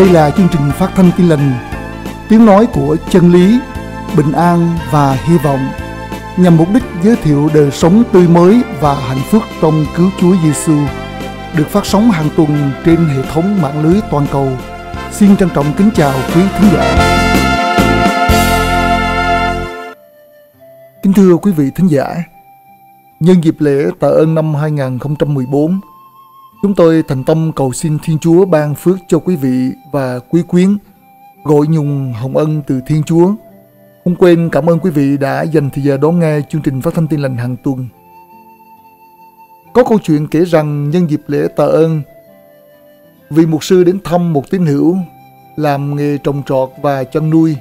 Đây là chương trình phát thanh tin lành. Tiếng nói của chân lý, bình an và hy vọng Nhằm mục đích giới thiệu đời sống tươi mới và hạnh phúc trong cứu Chúa Giêsu Được phát sóng hàng tuần trên hệ thống mạng lưới toàn cầu. Xin trân trọng kính chào quý thính giả. Kính thưa quý vị thính giả Nhân dịp lễ tạ ơn năm 2014 Chúng tôi thành tâm cầu xin Thiên Chúa ban phước cho quý vị và quý quyến, gọi nhung hồng ân từ Thiên Chúa. Không quên cảm ơn quý vị đã dành thời giờ đón nghe chương trình phát thanh tin lành hàng tuần. Có câu chuyện kể rằng nhân dịp lễ tạ ơn, vị mục sư đến thăm một tín hữu làm nghề trồng trọt và chăn nuôi.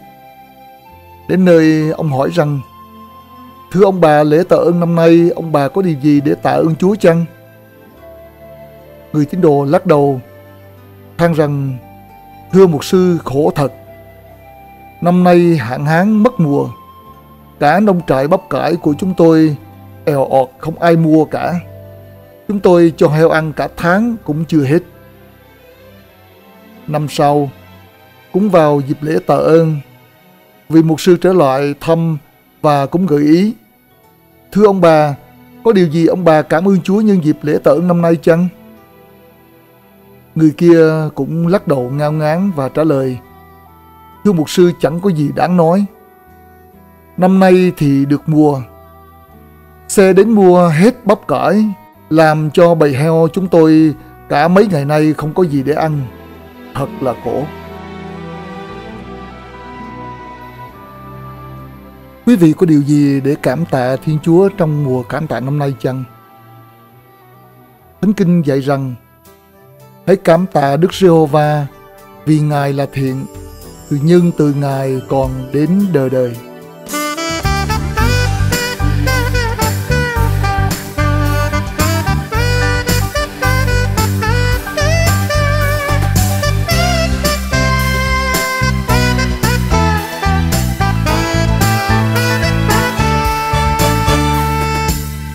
Đến nơi ông hỏi rằng, Thưa ông bà, lễ tạ ơn năm nay ông bà có điều gì để tạ ơn Chúa chăng? Người tín đồ lắc đầu, than rằng, thưa mục sư khổ thật. Năm nay hạn hán mất mùa, cả nông trại bắp cải của chúng tôi eo ọt không ai mua cả. Chúng tôi cho heo ăn cả tháng cũng chưa hết. Năm sau, cũng vào dịp lễ tạ ơn, vị mục sư trở lại thăm và cũng gợi ý. Thưa ông bà, có điều gì ông bà cảm ơn Chúa nhân dịp lễ tạ ơn năm nay chăng? Người kia cũng lắc đầu ngao ngán và trả lời Thưa mục sư chẳng có gì đáng nói. Năm nay thì được mùa. Xe đến mua hết bắp cải, Làm cho bầy heo chúng tôi cả mấy ngày nay không có gì để ăn. Thật là khổ. Quý vị có điều gì để cảm tạ Thiên Chúa trong mùa cảm tạ năm nay chăng? Thánh Kinh dạy rằng Hãy cảm tạ Đức Giê-hô-va vì Ngài là thiện, từ nhân từ Ngài còn đến đời đời.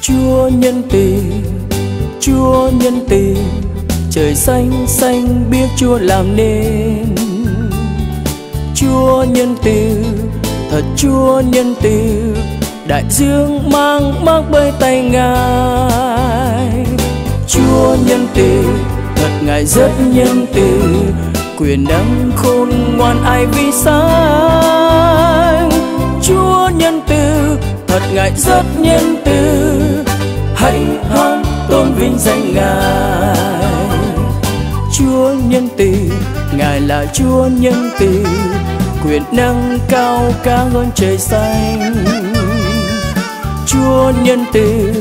Chúa nhân từ, Chúa nhân từ trời xanh xanh biết chúa làm nên. Chúa nhân từ, thật chúa nhân từ, đại dương mang mắc bơi tay ngài. Chúa nhân từ, thật ngài rất nhân từ, quyền năng khôn ngoan ai vì sáng chúa nhân từ, thật ngài rất nhân từ, hãy hát tôn vinh danh ngài. Chúa nhân từ, Ngài là Chúa nhân từ. Quyền năng cao cả hơn trời xanh. Chúa nhân từ,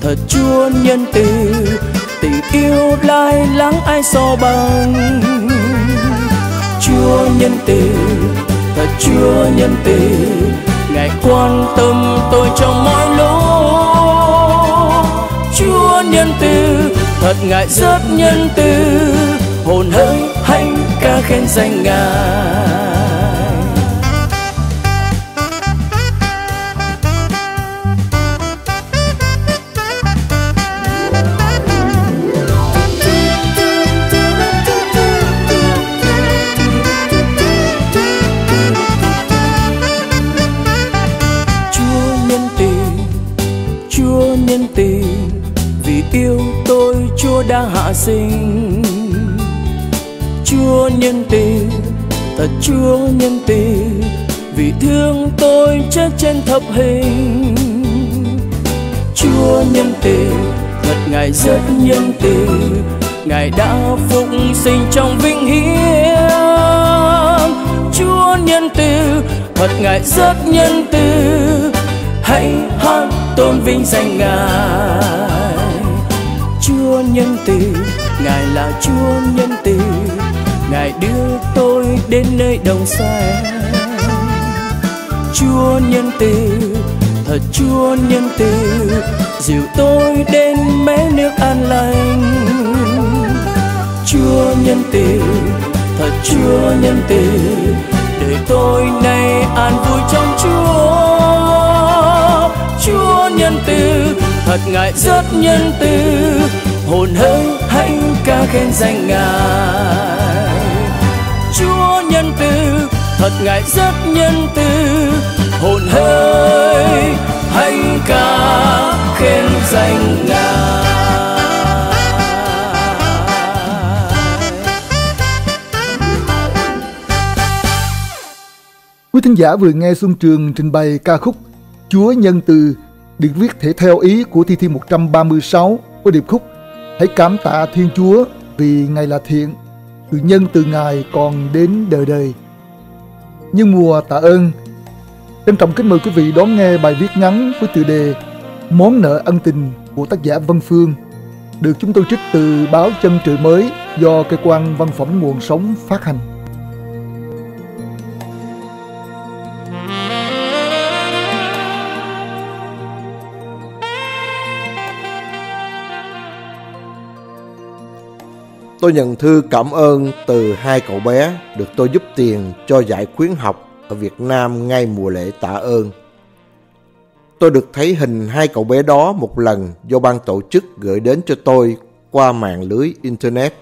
Thật Chúa nhân từ. Tình yêu lai lắng ai so bằng. Chúa nhân từ, Thật Chúa nhân từ. Ngài quan tâm tôi trong mọi lúc Chúa nhân từ thật ngại rất nhân từ hồn hỡi hãnh ca khen danh ngài. Đã hạ sinh. Chúa nhân từ, thật chúa nhân từ, vì thương tôi chết trên thập hình. Chúa nhân từ, thật ngài rất nhân từ, ngài đã phục sinh trong vinh hiển. Chúa nhân từ, thật ngài rất nhân từ, hãy hát tôn vinh danh ngài chúa nhân từ, ngài là chúa nhân từ. Ngài đưa tôi đến nơi đồng xa chúa nhân từ, thật chúa nhân từ. Dìu tôi đến mé nước an lành. Chúa nhân từ, thật chúa nhân từ. Đời tôi nay an vui trong chúa. Chúa nhân từ, thật ngài rất nhân từ hồn hỡi hãy ca khen danh ngài. Chúa nhân từ, thật ngài rất nhân từ. Hồn hỡi hành ca khen danh ngài. Quý thính giả vừa nghe Xuân Trường trình bày ca khúc Chúa Nhân Từ, được viết thể theo ý của thi thi 136 của điệp khúc Hãy cảm tạ Thiên Chúa vì Ngài là thiện, sự nhân từ Ngài còn đến đời đời. Như mùa tạ ơn, trân trọng kính mời quý vị đón nghe bài viết ngắn với tựa đề Món nợ ân tình của tác giả Vân Phương được chúng tôi trích từ báo Chân Trời Mới do cơ quan văn phẩm nguồn sống phát hành. Tôi nhận thư cảm ơn từ hai cậu bé được tôi giúp tiền cho giải khuyến học ở Việt Nam ngay mùa lễ tạ ơn. Tôi được thấy hình hai cậu bé đó một lần do ban tổ chức gửi đến cho tôi qua mạng lưới Internet.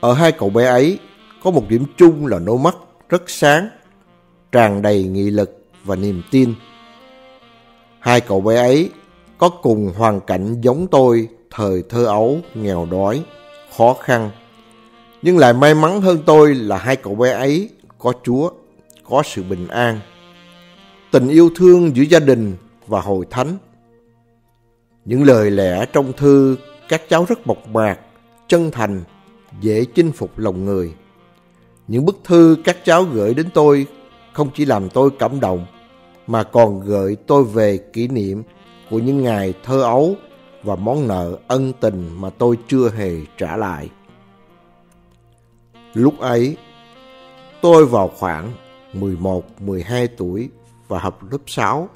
Ở hai cậu bé ấy có một điểm chung là đôi mắt rất sáng, tràn đầy nghị lực và niềm tin. Hai cậu bé ấy có cùng hoàn cảnh giống tôi thời thơ ấu, nghèo đói, khó khăn. Nhưng lại may mắn hơn tôi là hai cậu bé ấy có Chúa, có sự bình an, tình yêu thương giữa gia đình và hội thánh. Những lời lẽ trong thư các cháu rất mộc mạc, chân thành, dễ chinh phục lòng người. Những bức thư các cháu gửi đến tôi không chỉ làm tôi cảm động, mà còn gợi tôi về kỷ niệm của những ngày thơ ấu và món nợ ân tình mà tôi chưa hề trả lại. Lúc ấy, tôi vào khoảng 11-12 tuổi và học lớp 6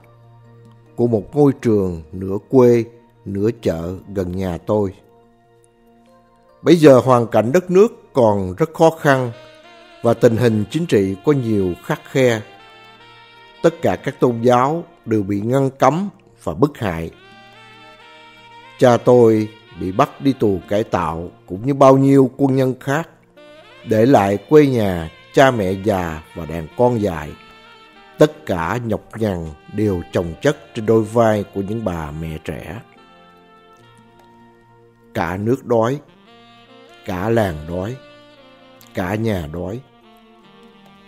của một ngôi trường nửa quê, nửa chợ gần nhà tôi. Bây giờ hoàn cảnh đất nước còn rất khó khăn và tình hình chính trị có nhiều khắc khe. Tất cả các tôn giáo đều bị ngăn cấm và bức hại Cha tôi bị bắt đi tù cải tạo cũng như bao nhiêu quân nhân khác, để lại quê nhà, cha mẹ già và đàn con dài. Tất cả nhọc nhằn đều chồng chất trên đôi vai của những bà mẹ trẻ. Cả nước đói, cả làng đói, cả nhà đói.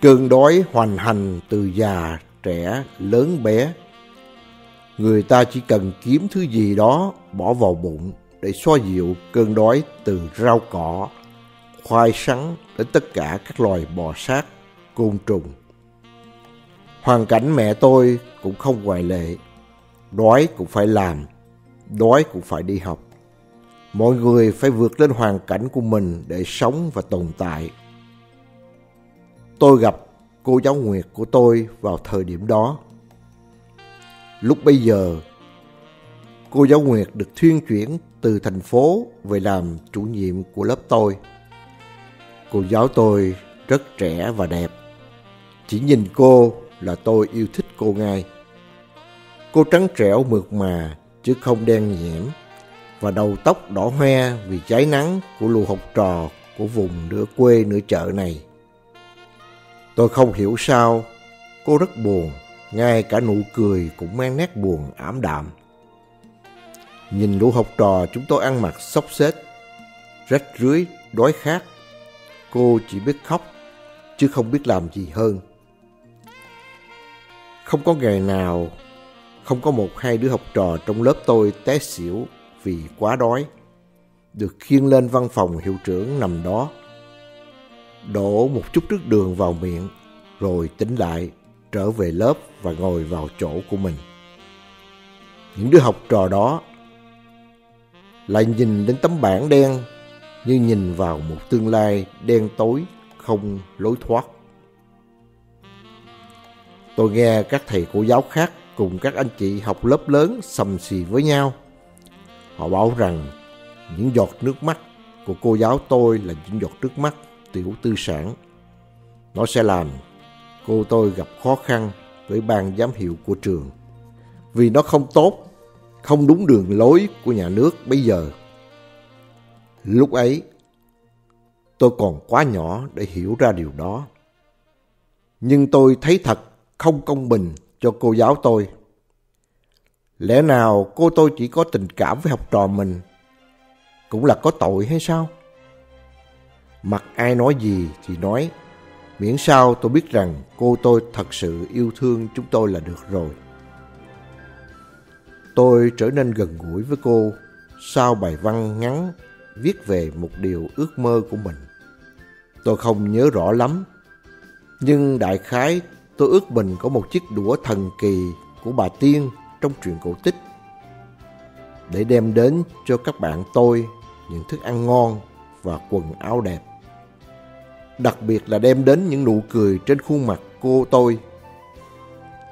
Cơn đói hoành hành từ già, trẻ, lớn bé Người ta chỉ cần kiếm thứ gì đó bỏ vào bụng để xoa dịu cơn đói từ rau cỏ, khoai sắn đến tất cả các loài bò sát, côn trùng. Hoàn cảnh mẹ tôi cũng không ngoại lệ. Đói cũng phải làm, đói cũng phải đi học. Mọi người phải vượt lên hoàn cảnh của mình để sống và tồn tại. Tôi gặp cô giáo Nguyệt của tôi vào thời điểm đó. Lúc bây giờ, cô giáo Nguyệt được thuyên chuyển từ thành phố về làm chủ nhiệm của lớp tôi. Cô giáo tôi rất trẻ và đẹp. Chỉ nhìn cô là tôi yêu thích cô ngay. Cô trắng trẻo mượt mà chứ không đen nhẽm và đầu tóc đỏ hoe vì cháy nắng của lù học trò của vùng nửa quê nửa chợ này. Tôi không hiểu sao cô rất buồn, ngay cả nụ cười cũng mang nét buồn ảm đạm. Nhìn lũ học trò chúng tôi ăn mặc xốc xếch, rách rưới, đói khát. Cô chỉ biết khóc, chứ không biết làm gì hơn. Không có ngày nào, không có một hai đứa học trò trong lớp tôi té xỉu vì quá đói. Được khiêng lên văn phòng hiệu trưởng nằm đó. Đổ một chút nước đường vào miệng, rồi tỉnh lại trở về lớp và ngồi vào chỗ của mình. Những đứa học trò đó lại nhìn đến tấm bảng đen như nhìn vào một tương lai đen tối không lối thoát. Tôi nghe các thầy cô giáo khác cùng các anh chị học lớp lớn sầm xì với nhau. Họ bảo rằng những giọt nước mắt của cô giáo tôi là những giọt nước mắt tiểu tư sản. Nó sẽ làm cô tôi gặp khó khăn với ban giám hiệu của trường vì nó không tốt, không đúng đường lối của nhà nước bây giờ. Lúc ấy, Tôi còn quá nhỏ để hiểu ra điều đó. Nhưng tôi thấy thật không công bình cho cô giáo tôi. Lẽ nào cô tôi chỉ có tình cảm với học trò mình cũng là có tội hay sao? Mặc ai nói gì thì nói, miễn sao tôi biết rằng cô tôi thật sự yêu thương chúng tôi là được rồi. Tôi trở nên gần gũi với cô sau bài văn ngắn viết về một điều ước mơ của mình. Tôi không nhớ rõ lắm, nhưng đại khái tôi ước mình có một chiếc đũa thần kỳ của bà Tiên trong truyện cổ tích để đem đến cho các bạn tôi những thức ăn ngon và quần áo đẹp. Đặc biệt là đem đến những nụ cười trên khuôn mặt cô tôi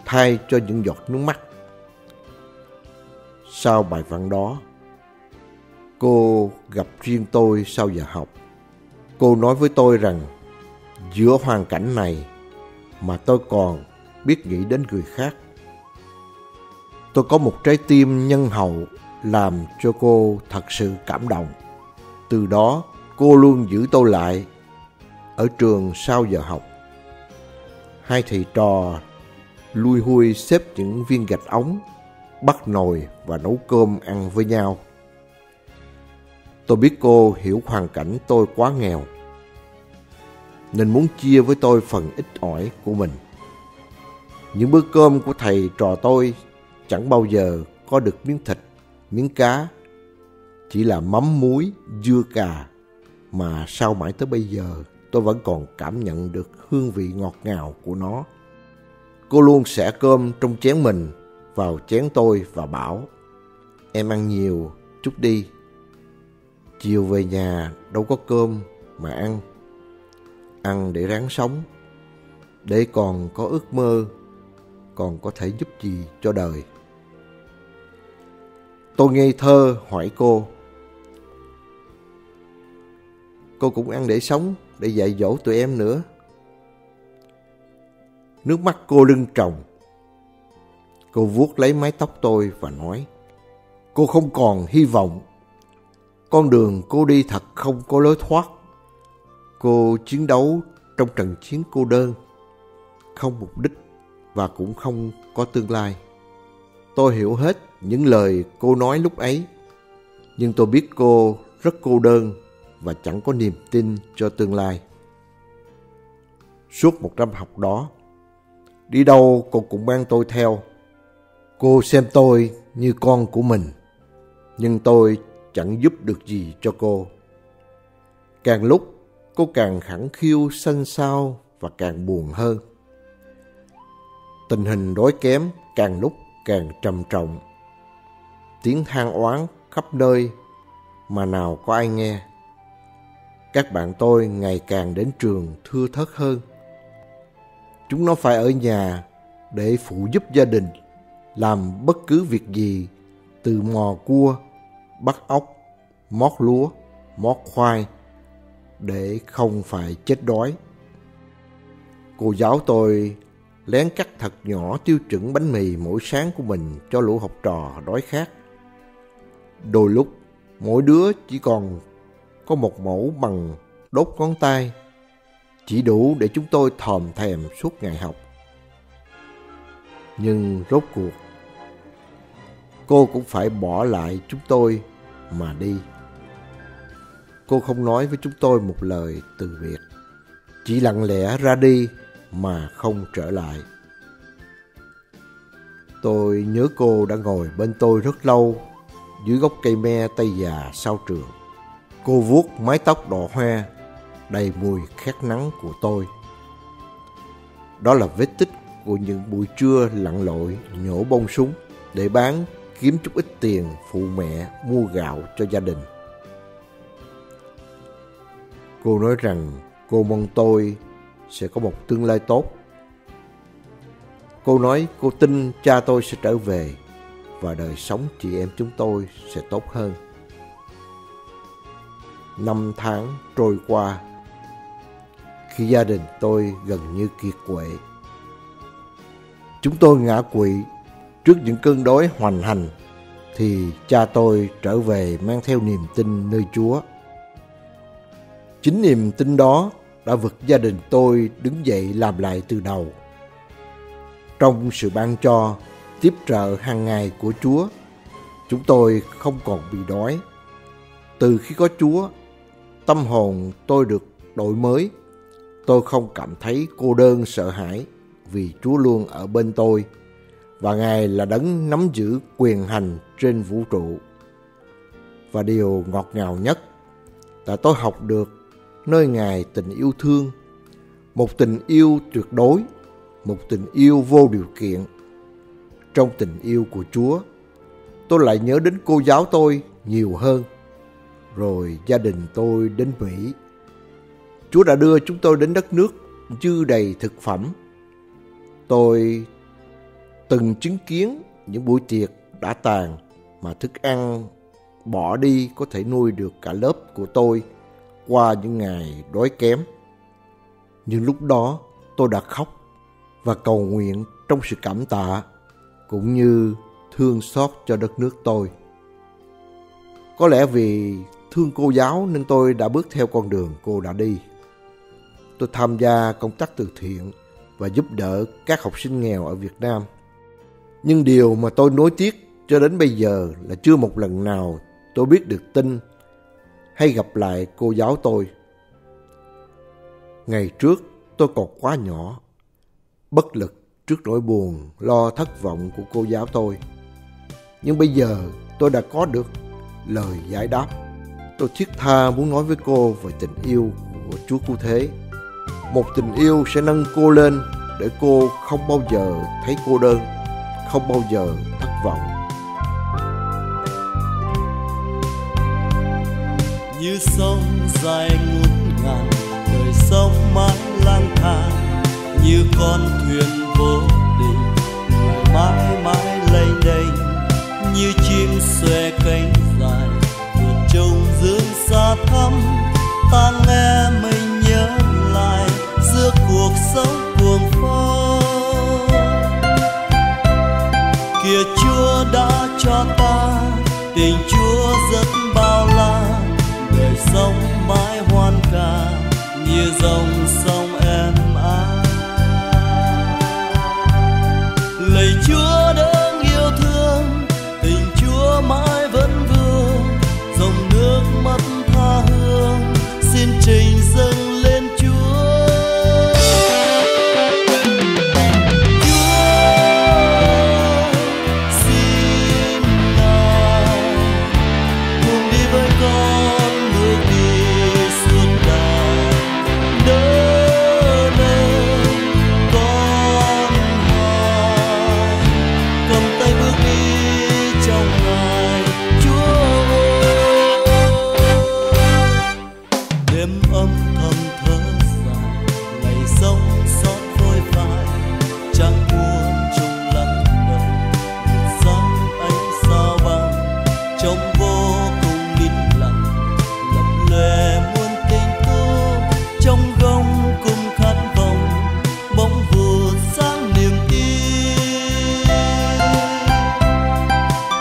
thay cho những giọt nước mắt. Sau bài văn đó, cô gặp riêng tôi sau giờ học. Cô nói với tôi rằng giữa hoàn cảnh này mà tôi còn biết nghĩ đến người khác. Tôi có một trái tim nhân hậu làm cho cô thật sự cảm động. Từ đó, cô luôn giữ tôi lại ở trường sau giờ học. Hai thầy trò lui hui xếp những viên gạch ống, bắt nồi và nấu cơm ăn với nhau. Tôi biết cô hiểu hoàn cảnh tôi quá nghèo, nên muốn chia với tôi phần ít ỏi của mình. Những bữa cơm của thầy trò tôi chẳng bao giờ có được miếng thịt, miếng cá, chỉ là mắm muối, dưa cà mà sau mãi tới bây giờ tôi vẫn còn cảm nhận được hương vị ngọt ngào của nó. Cô luôn xẻ cơm trong chén mình vào chén tôi và bảo Em ăn nhiều, chút đi. Chiều về nhà đâu có cơm mà ăn. Ăn để ráng sống, để còn có ước mơ, còn có thể giúp gì cho đời. Tôi ngây thơ hỏi cô. Cô cũng ăn để sống, để dạy dỗ tụi em nữa. Nước mắt cô lưng tròng. Cô vuốt lấy mái tóc tôi và nói, cô không còn hy vọng. Con đường cô đi thật không có lối thoát. Cô chiến đấu trong trận chiến cô đơn, không mục đích và cũng không có tương lai. Tôi hiểu hết những lời cô nói lúc ấy, nhưng tôi biết cô rất cô đơn và chẳng có niềm tin cho tương lai. Suốt một năm học đó, đi đâu cô cũng mang tôi theo. Cô xem tôi như con của mình, nhưng tôi chẳng giúp được gì cho cô. Càng lúc, cô càng khẳng khiu xanh xao và càng buồn hơn. Tình hình đói kém càng lúc càng trầm trọng. Tiếng than oán khắp nơi mà nào có ai nghe. Các bạn tôi ngày càng đến trường thưa thớt hơn. Chúng nó phải ở nhà để phụ giúp gia đình, làm bất cứ việc gì từ mò cua, bắt ốc, mót lúa, mót khoai để không phải chết đói. Cô giáo tôi lén cắt thật nhỏ tiêu chuẩn bánh mì mỗi sáng của mình cho lũ học trò đói khát. Đôi lúc, mỗi đứa chỉ còn có một mẫu bằng đốt ngón tay, chỉ đủ để chúng tôi thòm thèm suốt ngày học. Nhưng rốt cuộc, cô cũng phải bỏ lại chúng tôi mà đi. Cô không nói với chúng tôi một lời từ biệt, chỉ lặng lẽ ra đi mà không trở lại. Tôi nhớ cô đã ngồi bên tôi rất lâu dưới gốc cây me tây già sau trường. Cô vuốt mái tóc đỏ hoe, đầy mùi khét nắng của tôi. Đó là vết tích của những buổi trưa lặn lội nhổ bông súng để bán kiếm chút ít tiền phụ mẹ mua gạo cho gia đình. Cô nói rằng cô mong tôi sẽ có một tương lai tốt. Cô nói cô tin cha tôi sẽ trở về và đời sống chị em chúng tôi sẽ tốt hơn. Năm tháng trôi qua, khi gia đình tôi gần như kiệt quệ. Chúng tôi ngã quỵ trước những cơn đói hoành hành, thì cha tôi trở về mang theo niềm tin nơi Chúa. Chính niềm tin đó đã vực gia đình tôi đứng dậy làm lại từ đầu. Trong sự ban cho, tiếp trợ hàng ngày của Chúa, chúng tôi không còn bị đói. Từ khi có Chúa, tâm hồn tôi được đổi mới. Tôi không cảm thấy cô đơn sợ hãi vì Chúa luôn ở bên tôi và Ngài là đấng nắm giữ quyền hành trên vũ trụ. Và điều ngọt ngào nhất là tôi học được nơi Ngài tình yêu thương, một tình yêu tuyệt đối, một tình yêu vô điều kiện. Trong tình yêu của Chúa, tôi lại nhớ đến cô giáo tôi nhiều hơn, rồi gia đình tôi đến Mỹ. Chúa đã đưa chúng tôi đến đất nước dư đầy thực phẩm. Tôi từng chứng kiến những buổi tiệc đã tàn mà thức ăn bỏ đi có thể nuôi được cả lớp của tôi qua những ngày đói kém. Nhưng lúc đó tôi đã khóc và cầu nguyện trong sự cảm tạ cũng như thương xót cho đất nước tôi. Có lẽ vì thương cô giáo nên tôi đã bước theo con đường cô đã đi. Tôi tham gia công tác từ thiện và giúp đỡ các học sinh nghèo ở Việt Nam. Nhưng điều mà tôi nối tiếc cho đến bây giờ là chưa một lần nào tôi biết được tin hay gặp lại cô giáo tôi. Ngày trước tôi còn quá nhỏ, bất lực trước nỗi buồn, lo thất vọng của cô giáo tôi. Nhưng bây giờ tôi đã có được lời giải đáp. Tôi thiết tha muốn nói với cô về tình yêu của Chúa Cứu Thế. Một tình yêu sẽ nâng cô lên để cô không bao giờ thấy cô đơn, không bao giờ thất vọng. như sông dài ngút ngàn, đời sông mãi lang thang. Như con thuyền vô định mãi mãi lênh đênh. Như chim xòe cánh dài, vượt trông dương xa thăm ta nghe mình nhớ lại, giữa cuộc sống cuồng phong kìa chúa đã cho ta, tình chúa rất bao la. Đời sống mãi hoan ca, như dòng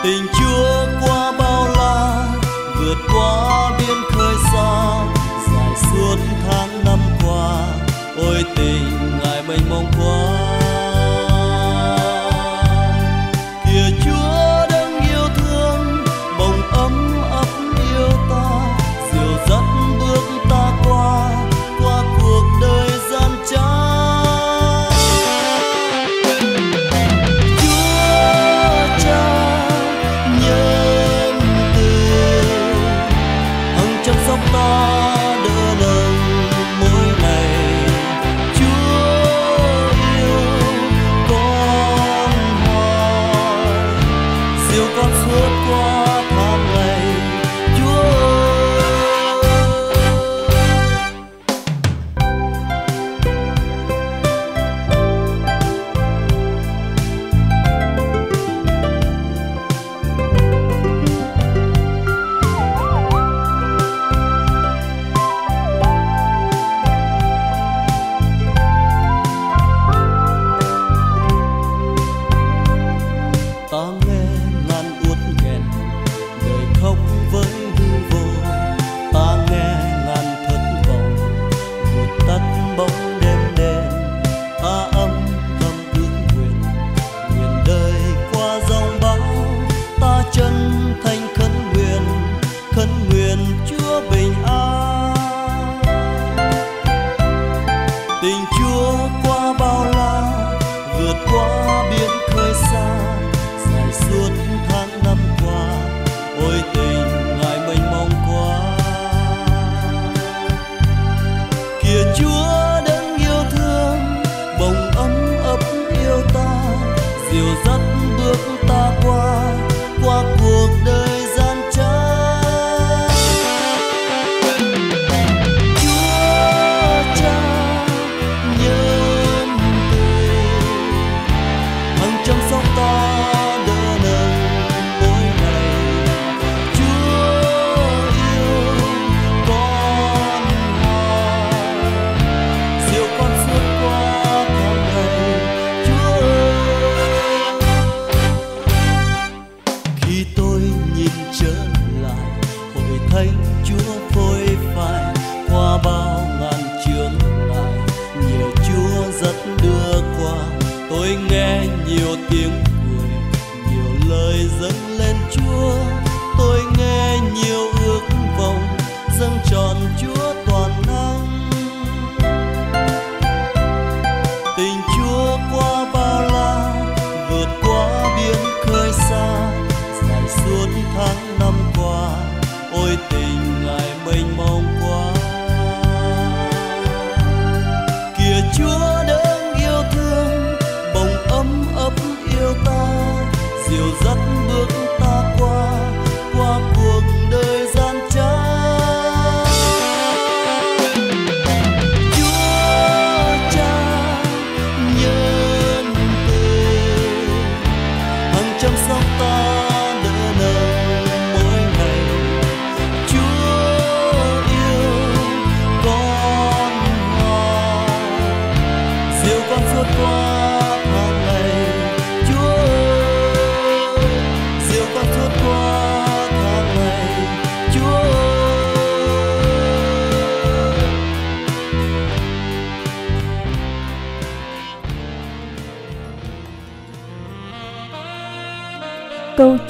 You.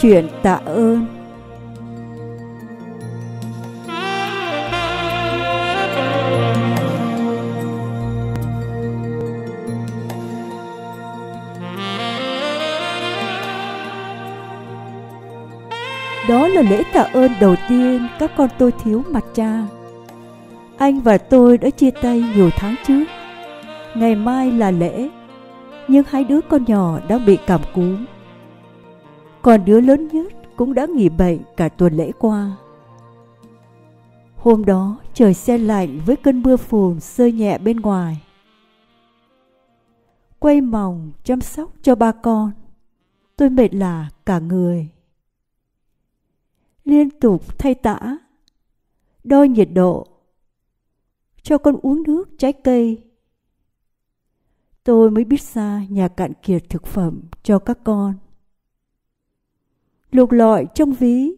Chuyện tạ ơn Đó là lễ tạ ơn đầu tiên các con tôi thiếu mặt cha. Anh và tôi đã chia tay nhiều tháng trước. Ngày mai là lễ, nhưng hai đứa con nhỏ đang bị cảm cúm. Còn đứa lớn nhất cũng đã nghỉ bệnh cả tuần lễ qua. Hôm đó trời xe lạnh với cơn mưa phùn rơi nhẹ bên ngoài. Quay mòng chăm sóc cho ba con. Tôi mệt lả cả người. Liên tục thay tã, đo nhiệt độ, cho con uống nước trái cây. Tôi mới biết ra nhà cạn kiệt thực phẩm cho các con. Lục lọi trong ví,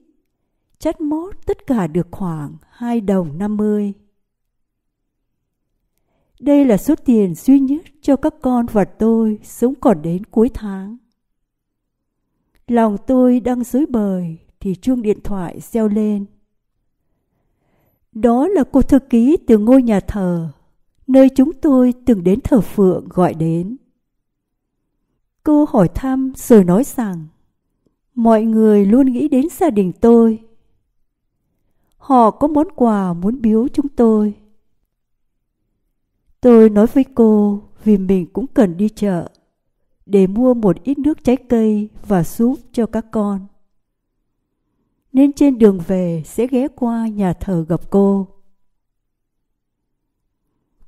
chất mốt tất cả được khoảng 2 đồng 50. Đây là số tiền duy nhất cho các con và tôi sống còn đến cuối tháng. Lòng tôi đang dối bời thì chuông điện thoại reo lên. Đó là cô thư ký từ ngôi nhà thờ, nơi chúng tôi từng đến thờ phượng gọi đến. Cô hỏi thăm rồi nói rằng mọi người luôn nghĩ đến gia đình tôi. Họ có món quà muốn biếu chúng tôi. Tôi nói với cô vì mình cũng cần đi chợ để mua một ít nước trái cây và súp cho các con. Nên trên đường về sẽ ghé qua nhà thờ gặp cô.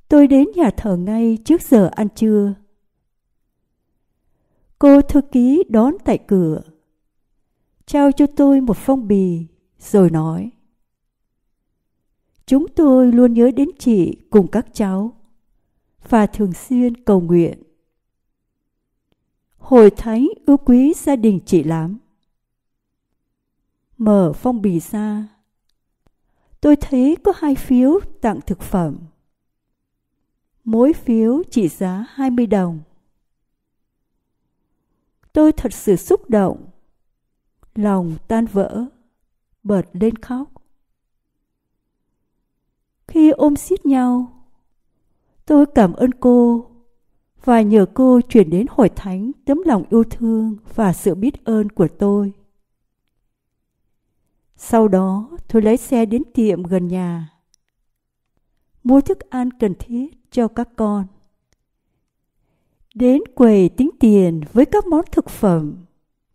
Tôi đến nhà thờ ngay trước giờ ăn trưa. Cô thư ký đón tại cửa, trao cho tôi một phong bì rồi nói Chúng tôi luôn nhớ đến chị cùng các cháu và thường xuyên cầu nguyện. hồi thánh ưu quý gia đình chị lắm. Mở phong bì ra, tôi thấy có hai phiếu tặng thực phẩm. Mỗi phiếu trị giá 20 đồng. Tôi thật sự xúc động, lòng tan vỡ, bật lên khóc. khi ôm siết nhau. Tôi cảm ơn cô và nhờ cô chuyển đến hội thánh tấm lòng yêu thương và sự biết ơn của tôi. Sau đó, tôi lấy xe đến tiệm gần nhà, mua thức ăn cần thiết cho các con. Đến quầy tính tiền với các món thực phẩm,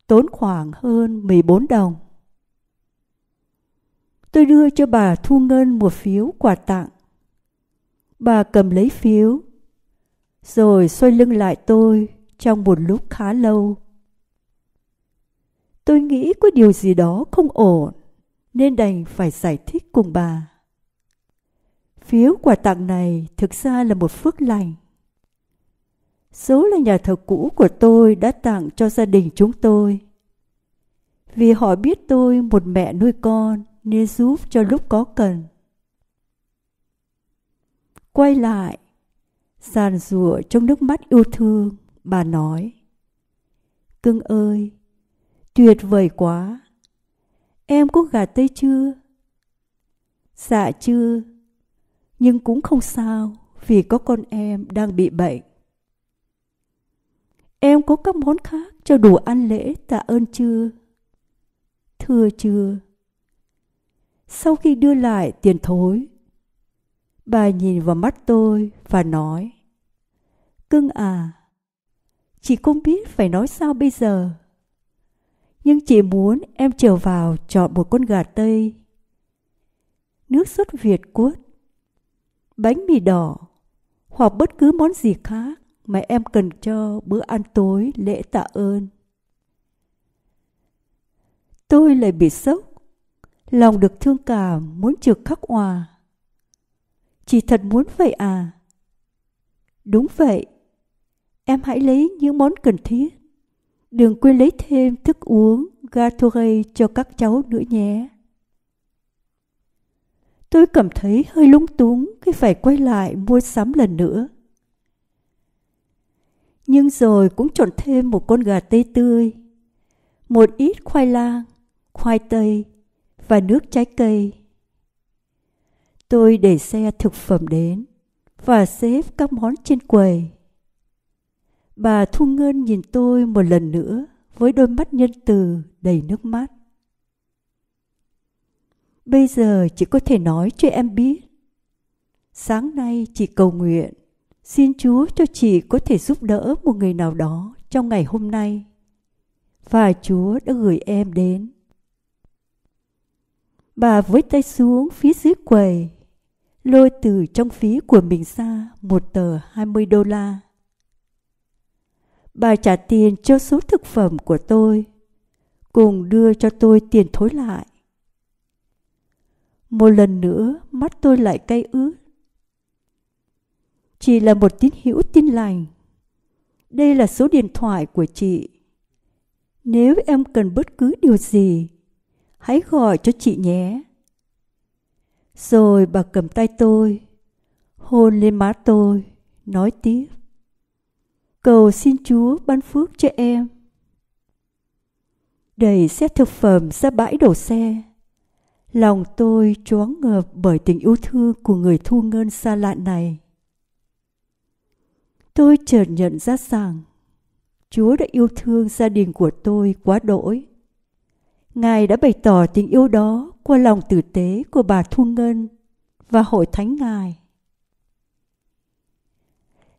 tốn khoảng hơn 14 đồng. Tôi đưa cho bà Thu Ngân một phiếu quà tặng. Bà cầm lấy phiếu, rồi xoay lưng lại tôi trong một lúc khá lâu. Tôi nghĩ có điều gì đó không ổn, nên đành phải giải thích cùng bà. Phiếu quà tặng này thực ra là một phước lành. Số là nhà thờ cũ của tôi đã tặng cho gia đình chúng tôi. Vì họ biết tôi một mẹ nuôi con nên giúp cho lúc có cần. Quay lại, sàn rùa trong nước mắt yêu thương, bà nói. Cưng ơi, tuyệt vời quá. Em có gà tây chưa? Dạ chưa, nhưng cũng không sao vì có con em đang bị bệnh. Em có các món khác cho đủ ăn lễ tạ ơn chưa? Thưa chưa? Sau khi đưa lại tiền thối, bà nhìn vào mắt tôi và nói Cưng à, chị không biết phải nói sao bây giờ. Nhưng chị muốn em trở vào chọn một con gà Tây. Nước sốt Việt quất, bánh mì đỏ hoặc bất cứ món gì khác mà em cần cho bữa ăn tối lễ tạ ơn. Tôi lại bị sốc Lòng được thương cảm muốn trực khắc hòa. Chỉ thật muốn vậy à? Đúng vậy. Em hãy lấy những món cần thiết. Đừng quên lấy thêm thức uống Gatorade cho các cháu nữa nhé. Tôi cảm thấy hơi lung túng khi phải quay lại mua sắm lần nữa. Nhưng rồi cũng trộn thêm một con gà tây tươi, một ít khoai lang, khoai tây và nước trái cây. Tôi để xe thực phẩm đến và xếp các món trên quầy. Bà Thu Ngân nhìn tôi một lần nữa với đôi mắt nhân từ đầy nước mắt. Bây giờ chị có thể nói cho em biết. Sáng nay chị cầu nguyện, xin Chúa cho chị có thể giúp đỡ một người nào đó trong ngày hôm nay. Và Chúa đã gửi em đến. Bà với tay xuống phía dưới quầy, lôi từ trong phí của mình ra một tờ 20 đô la. Bà trả tiền cho số thực phẩm của tôi, cùng đưa cho tôi tiền thối lại. Một lần nữa mắt tôi lại cay ướt chỉ là một tín hữu tin lành. Đây là số điện thoại của chị. Nếu em cần bất cứ điều gì, hãy gọi cho chị nhé. Rồi bà cầm tay tôi, hôn lên má tôi, nói tiếp. Cầu xin Chúa ban phước cho em. Đẩy xe thực phẩm ra bãi đổ xe. Lòng tôi choáng ngợp bởi tình yêu thương của người thu ngân xa lạ này. Tôi chợt nhận ra rằng Chúa đã yêu thương gia đình của tôi quá đỗi. Ngài đã bày tỏ tình yêu đó qua lòng tử tế của bà Thu Ngân và hội thánh Ngài.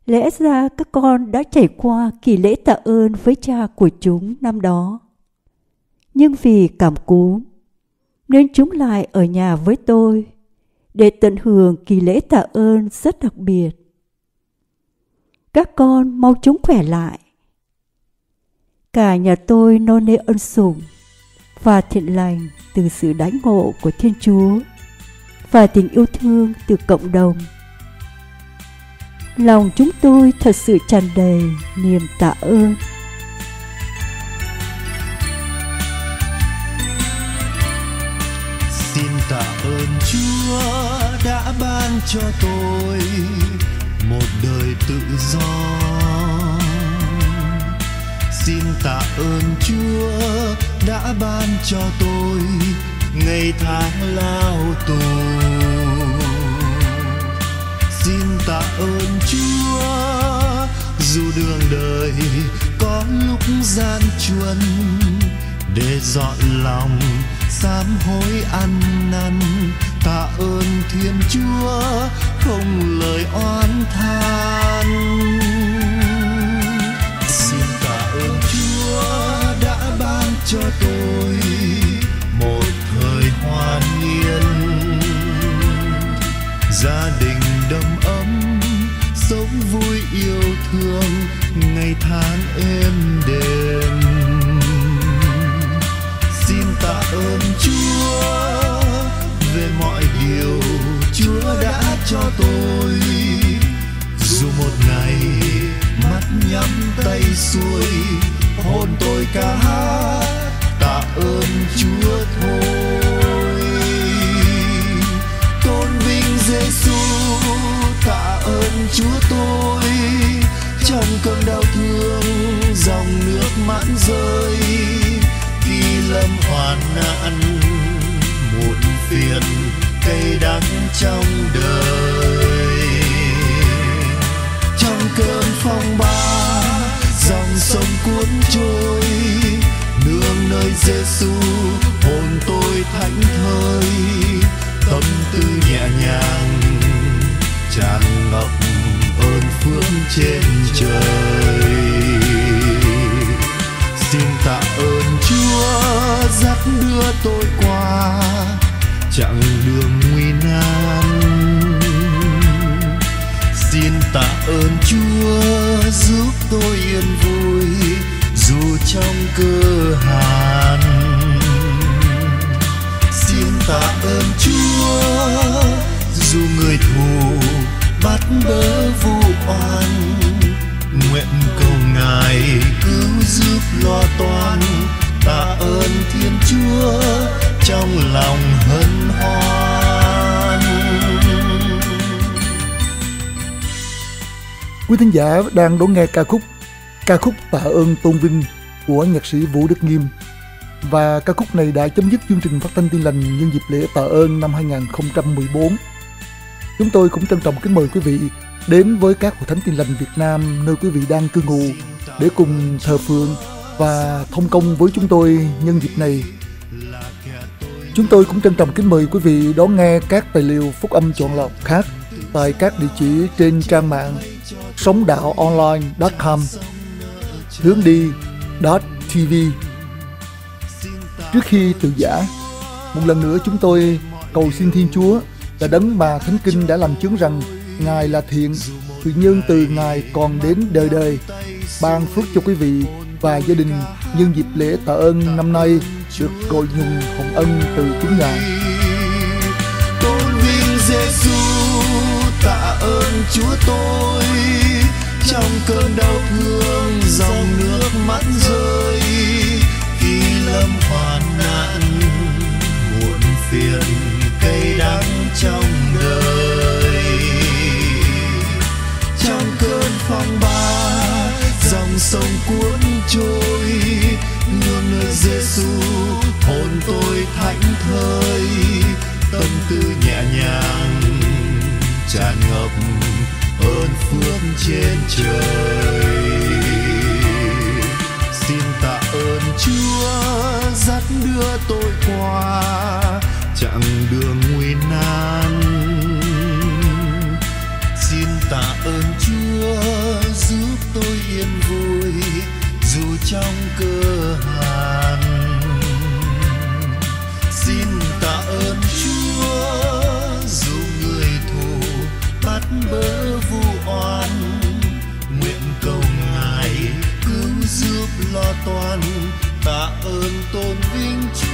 Lẽ ra các con đã trải qua kỳ lễ tạ ơn với cha của chúng năm đó. Nhưng vì cảm cúm, nên chúng lại ở nhà với tôi để tận hưởng kỳ lễ tạ ơn rất đặc biệt. Các con mau chúng khỏe lại. Cả nhà tôi nôn nê ân sủng và thiện lành từ sự đánh ngộ của Thiên Chúa và tình yêu thương từ cộng đồng. Lòng chúng tôi thật sự tràn đầy niềm tạ ơn. Xin tạ ơn Chúa đã ban cho tôi một đời tự do. Xin tạ ơn Chúa đã ban cho tôi ngày tháng lao tù Xin tạ ơn Chúa, dù đường đời có lúc gian truân, để dọn lòng sám hối ăn năn tạ ơn thiên chúa không lời oán than. Xin tạ ơn chúa đã ban cho tôi một thời hoàn nhiên. Gia đình đầm ấm, sống vui yêu thương, ngày tháng êm đềm. Xin tạ ơn chúa về mọi điều chúa đã cho tôi. Dù một ngày mắt nhắm tay xuôi, hồn tôi ca hát, tạ ơn chúa thôi. Tôn vinh giêsu tạ ơn chúa tôi. Trong cơn đau thương, dòng nước mãn rơi, khi lâm hoàn nạn phiền cây đắng trong đời. Trong cơn phong ba, dòng sông cuốn trôi, nương nơi Giêsu hồn tôi thánh thơi. Tâm tư nhẹ nhàng, tràn ngập ơn phước trên trời. Xin tạ ơn Chúa dắt đưa tôi qua chặng đường nguy nan xin tạ ơn Chúa giúp tôi yên vui dù trong cơ hàn xin tạ ơn Chúa dù người thù bắt bớ vu oan. Nguyện cầu ngài cứu giúp lo toan. Tạ ơn thiên chúa trong lòng hân hoan Quý thính giả đang đón nghe ca khúc ca khúc Tạ ơn tôn vinh của nhạc sĩ Vũ Đức Nghiêm và ca khúc này đã chấm dứt chương trình phát thanh tin lành nhân dịp lễ Tạ ơn năm 2014. Chúng tôi cũng trân trọng kính mời quý vị đến với các hội thánh tin lành Việt Nam nơi quý vị đang cư ngụ để cùng thờ phượng và thông công với chúng tôi nhân dịp này. Chúng tôi cũng trân trọng kính mời quý vị đón nghe các tài liệu phúc âm chọn lọc khác tại các địa chỉ trên trang mạng sống đạo online.com hướng đi .tv Trước khi từ giả, một lần nữa chúng tôi cầu xin Thiên Chúa là đấng mà Thánh Kinh đã làm chứng rằng Ngài là thiện, sự nhân từ Ngài còn đến đời đời. Ban phước cho quý vị và gia đình nhân dịp lễ tạ ơn năm nay được gọi nhung hồng ân từ chính Ngài. tôn vinh Giêsu tạ ơn Chúa tôi. Trong cơn đau thương, dòng nước mắt rơi. Khi lâm hoàn nạn, muộn phiền cây đắng trong đời. Trong cơn phong ba dòng sông cuốn trôi nương nơi Giêsu hồn tôi thánh thơi. Tâm tư nhẹ nhàng, tràn ngập ơn phước trên trời. Xin tạ ơn Chúa, dắt đưa tôi qua trong cửa hàng. Xin tạ ơn chúa, dù người thù bắt bớ vu oan. Nguyện cầu ngài cứu giúp lo toan. Tạ ơn tôn vinh chúa.